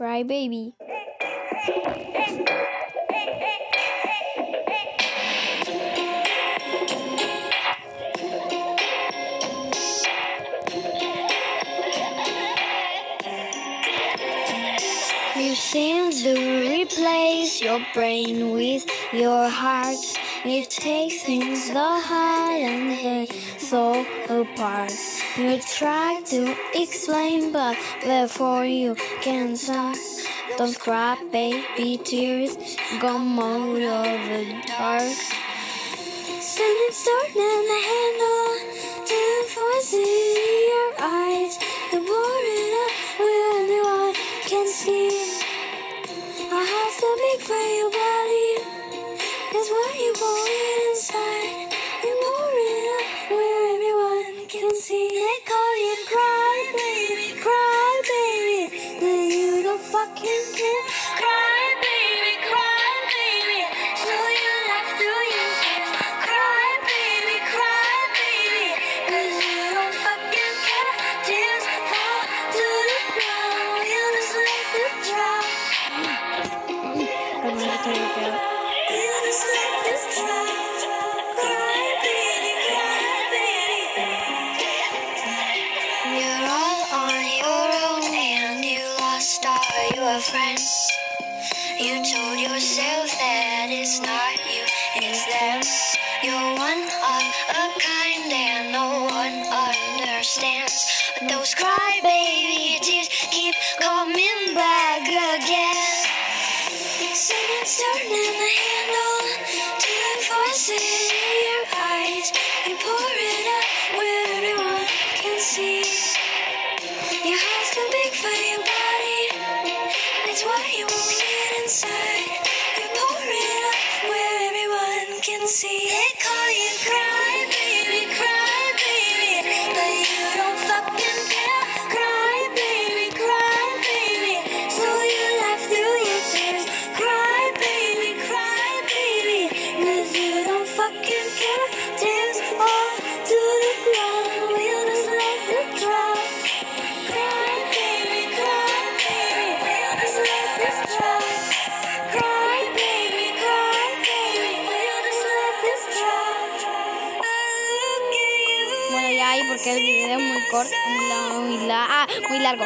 Cry Baby. You seem to replace your brain with your heart. It takes things the heart and the soul apart. You try to explain, but before you can start, don't cry, baby. Tears come out of the dark. Standing start and the handle to the voice in your eyes. Pour it up where everyone can see. A house too big for your body. That's why you it inside. See. They call you cry, baby, cry, baby. But you don't fucking care. Cry, baby, cry, baby. Show your life through your tears. Cry, baby, cry, baby. 'Cause you don't fucking care. Tears fall to the ground. You just let them drop. You just friends. You told yourself that it's not you, it's them. You're one of a kind and no one understands. But those crybaby tears keep coming back again. Singing, turning the handle to the voices in your eyes. You pour it up where everyone can see. Your heart's too big for your body. That's why you won't get inside. You pour it up where everyone can see. They call you cry, Bueno, ya ahí porque el video es muy corto, muy, muy, muy largo.